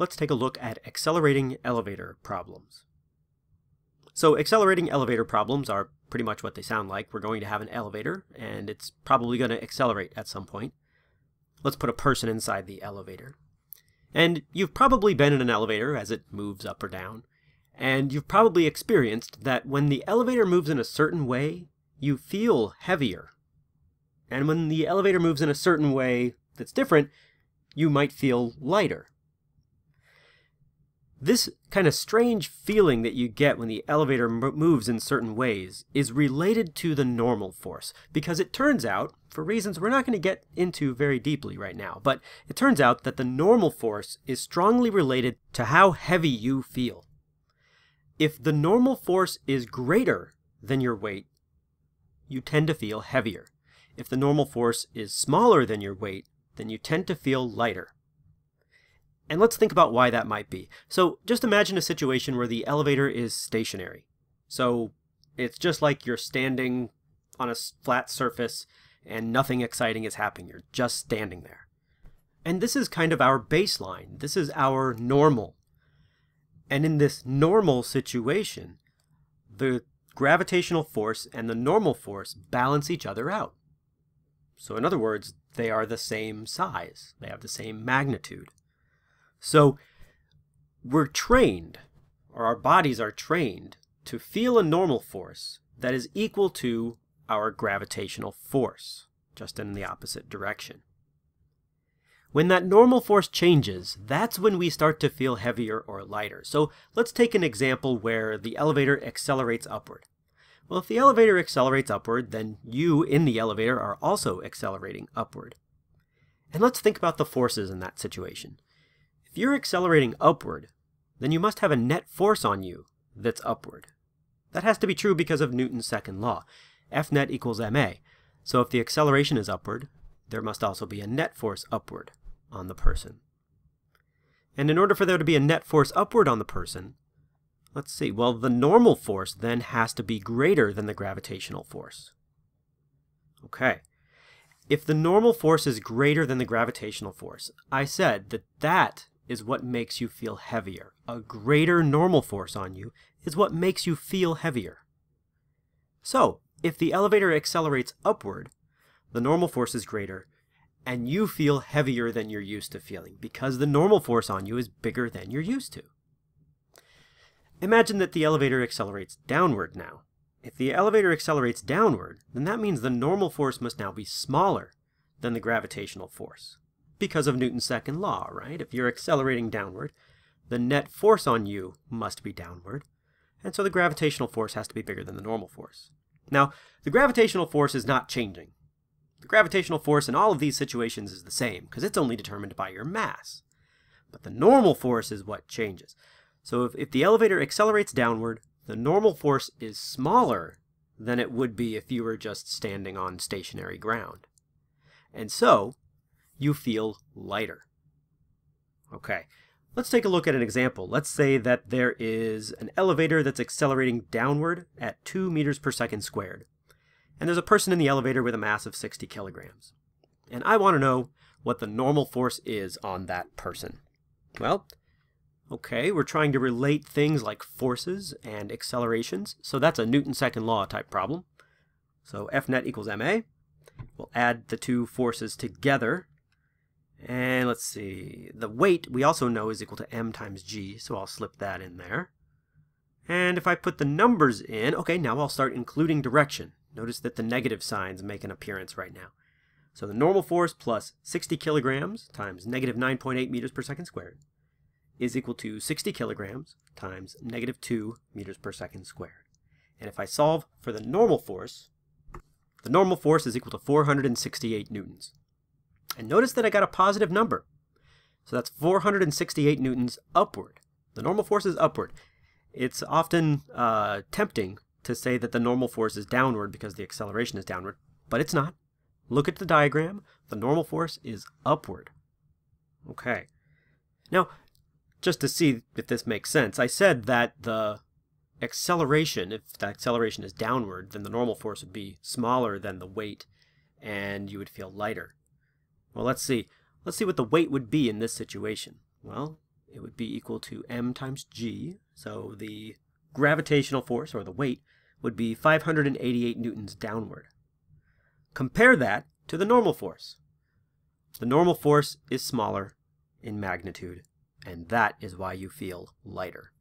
let's take a look at accelerating elevator problems. So accelerating elevator problems are pretty much what they sound like. We're going to have an elevator, and it's probably going to accelerate at some point. Let's put a person inside the elevator. And you've probably been in an elevator as it moves up or down, and you've probably experienced that when the elevator moves in a certain way, you feel heavier. And when the elevator moves in a certain way that's different, you might feel lighter. This kind of strange feeling that you get when the elevator moves in certain ways is related to the normal force, because it turns out, for reasons we're not going to get into very deeply right now, but it turns out that the normal force is strongly related to how heavy you feel. If the normal force is greater than your weight, you tend to feel heavier. If the normal force is smaller than your weight, then you tend to feel lighter. And let's think about why that might be. So just imagine a situation where the elevator is stationary. So it's just like you're standing on a flat surface and nothing exciting is happening. You're just standing there. And this is kind of our baseline. This is our normal. And in this normal situation, the gravitational force and the normal force balance each other out. So in other words, they are the same size. They have the same magnitude. So we're trained, or our bodies are trained, to feel a normal force that is equal to our gravitational force, just in the opposite direction. When that normal force changes, that's when we start to feel heavier or lighter. So let's take an example where the elevator accelerates upward. Well, if the elevator accelerates upward, then you in the elevator are also accelerating upward. And let's think about the forces in that situation. If you're accelerating upward, then you must have a net force on you that's upward. That has to be true because of Newton's second law. F net equals ma. So if the acceleration is upward, there must also be a net force upward on the person. And in order for there to be a net force upward on the person, let's see, well, the normal force then has to be greater than the gravitational force. Okay. If the normal force is greater than the gravitational force, I said that that is what makes you feel heavier. A greater normal force on you is what makes you feel heavier. So, if the elevator accelerates upward, the normal force is greater, and you feel heavier than you're used to feeling because the normal force on you is bigger than you're used to. Imagine that the elevator accelerates downward now. If the elevator accelerates downward, then that means the normal force must now be smaller than the gravitational force because of Newton's second law, right? If you're accelerating downward, the net force on you must be downward, and so the gravitational force has to be bigger than the normal force. Now, the gravitational force is not changing. The gravitational force in all of these situations is the same, because it's only determined by your mass. But the normal force is what changes. So if, if the elevator accelerates downward, the normal force is smaller than it would be if you were just standing on stationary ground. And so, you feel lighter. Okay, let's take a look at an example. Let's say that there is an elevator that's accelerating downward at 2 meters per second squared. And there's a person in the elevator with a mass of 60 kilograms. And I want to know what the normal force is on that person. Well, okay, we're trying to relate things like forces and accelerations, so that's a Newton second law type problem. So F net equals ma. We'll add the two forces together and let's see, the weight we also know is equal to m times g, so I'll slip that in there. And if I put the numbers in, okay, now I'll start including direction. Notice that the negative signs make an appearance right now. So the normal force plus 60 kilograms times negative 9.8 meters per second squared is equal to 60 kilograms times negative 2 meters per second squared. And if I solve for the normal force, the normal force is equal to 468 newtons. And notice that I got a positive number. So that's 468 newtons upward. The normal force is upward. It's often uh, tempting to say that the normal force is downward because the acceleration is downward, but it's not. Look at the diagram. The normal force is upward. Okay. Now, just to see if this makes sense, I said that the acceleration, if the acceleration is downward, then the normal force would be smaller than the weight and you would feel lighter. Well, let's see. Let's see what the weight would be in this situation. Well, it would be equal to m times g. So the gravitational force, or the weight, would be 588 newtons downward. Compare that to the normal force. The normal force is smaller in magnitude, and that is why you feel lighter.